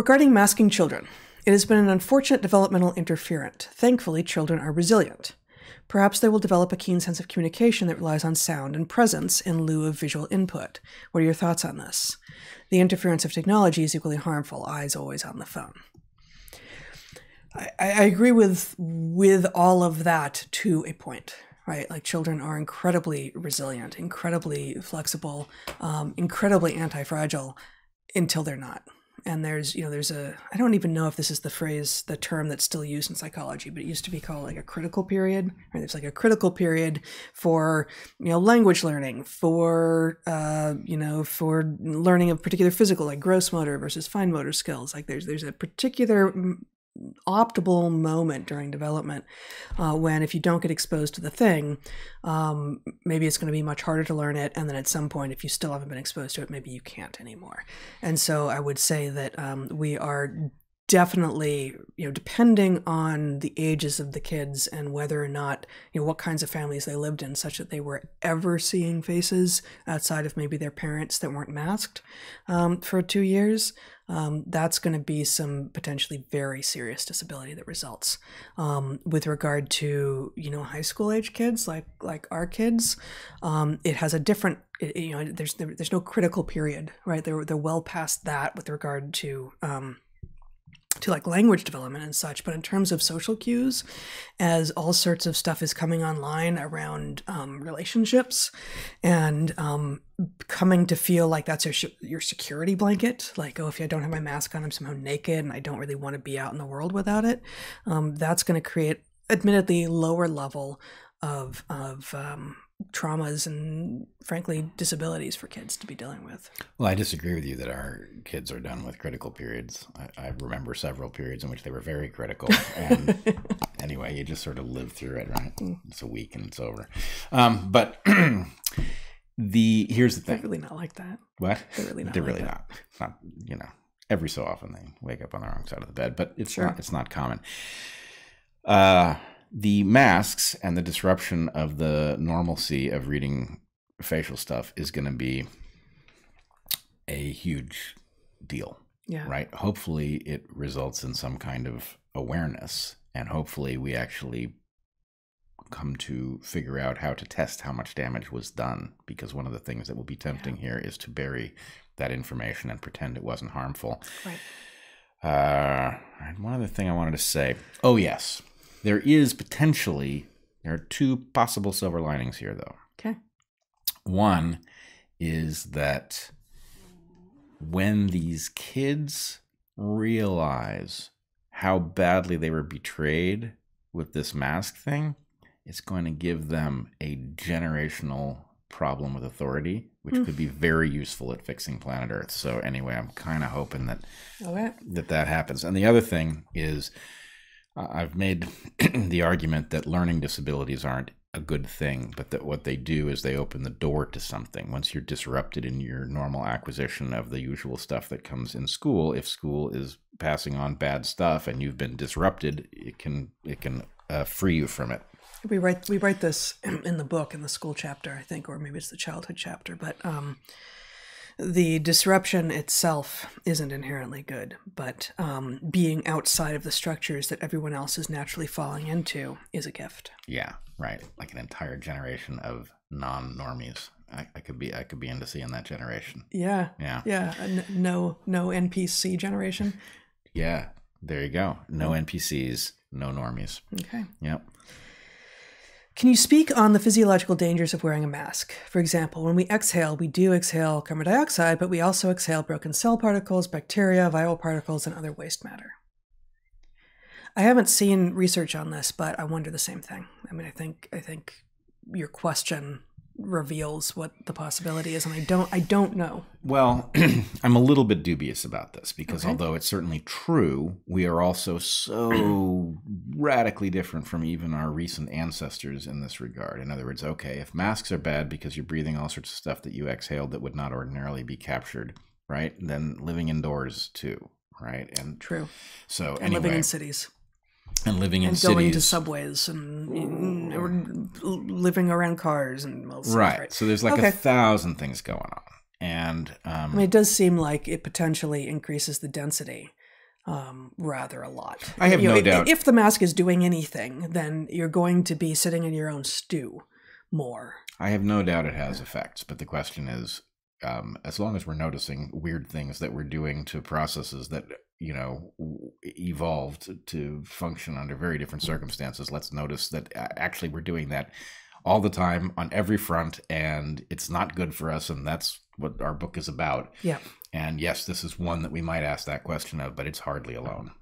Regarding masking children, it has been an unfortunate developmental interferent. Thankfully, children are resilient. Perhaps they will develop a keen sense of communication that relies on sound and presence in lieu of visual input. What are your thoughts on this? The interference of technology is equally harmful, eyes always on the phone. I, I agree with with all of that to a point, right? Like children are incredibly resilient, incredibly flexible, um, incredibly anti-fragile until they're not and there's you know there's a i don't even know if this is the phrase the term that's still used in psychology but it used to be called like a critical period right? There's like a critical period for you know language learning for uh, you know for learning of particular physical like gross motor versus fine motor skills. Like there's there's a particular optimal moment during development uh, when if you don't get exposed to the thing um, maybe it's going to be much harder to learn it and then at some point if you still haven't been exposed to it maybe you can't anymore. And so i would say that um, we are definitely you know depending on the ages of the kids and whether or not you know what kinds of families they lived in such that they were ever seeing faces outside of maybe their parents that weren't masked um, for two years um, that's going to be some potentially very serious disability that results. Um, with regard to you know high school age kids like like our kids, um, it has a different it, you know there's there, there's no critical period right they're they're well past that with regard to um, to like language development and such but in terms of social cues as all sorts of stuff is coming online around um, relationships and um, coming to feel like that's your, your security blanket like oh if i don't have my mask on i'm somehow naked and i don't really want to be out in the world without it um, that's going to create admittedly lower level of of um, traumas and frankly disabilities for kids to be dealing with. Well, I disagree with you that our kids are done with critical periods. I, I remember several periods in which they were very critical. And anyway, you just sort of live through it, right? Mm. It's a week and it's over. Um, but the here's the thing. They're really not like that. What? They're really not. They're like really that. not. It's not. You know, every so often they wake up on the wrong side of the bed, but it's sure. not. It's not common. Uh the masks and the disruption of the normalcy of reading facial stuff is going to be a huge deal. Yeah. Right. Hopefully, it results in some kind of awareness, and hopefully, we actually come to figure out how to test how much damage was done. Because one of the things that will be tempting yeah. here is to bury that information and pretend it wasn't harmful. Right. Uh, one other thing I wanted to say. Oh yes, there is potentially there are two possible silver linings here, though. Okay. One is that when these kids realize how badly they were betrayed with this mask thing, it's going to give them a generational problem with authority, which mm. could be very useful at fixing planet Earth. So anyway, I'm kind of hoping that okay. that that happens. And the other thing is I've made the argument that learning disabilities aren't a good thing, but that what they do is they open the door to something. Once you're disrupted in your normal acquisition of the usual stuff that comes in school, if school is passing on bad stuff and you've been disrupted, it can it can uh, free you from it. We write we write this in the book in the school chapter, I think, or maybe it's the childhood chapter, but um, the disruption itself isn't inherently good, but um, being outside of the structures that everyone else is naturally falling into is a gift. Yeah, right. Like an entire generation of non-normies. I, I could be I could be into seeing that generation. Yeah. Yeah. Yeah. N- no no NPC generation. Yeah. There you go. No NPCs, no normies. Okay. Yep. Can you speak on the physiological dangers of wearing a mask? For example, when we exhale, we do exhale carbon dioxide, but we also exhale broken cell particles, bacteria, viral particles, and other waste matter. I haven't seen research on this, but I wonder the same thing. I mean, I think I think your question reveals what the possibility is and i don't i don't know. Well i'm a little bit dubious about this because okay. although it's certainly true we are also so radically different from even our recent ancestors in this regard. In other words okay if masks are bad because you're breathing all sorts of stuff that you exhaled that would not ordinarily be captured right then living indoors too right? And true. so and anyway, living in cities. And living in and cities. going to subways and, and living around cars and well, right. right. So there's like okay. a thousand things going on, and um, I mean, it does seem like it potentially increases the density um, rather a lot. I have You no i- doubt. If the mask is doing anything, then you're going to be sitting in your own stew more. I have no doubt it has effects, but the question is, um, as long as we're noticing weird things that we're doing to processes that you know evolved to function under very different circumstances, let's notice that uh, actually we're doing that all the time on every front, and it's not good for us, and that's what our book is about. Yeah. And yes, this is one that we might ask that question of, but it's hardly alone.